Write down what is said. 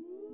Ooh.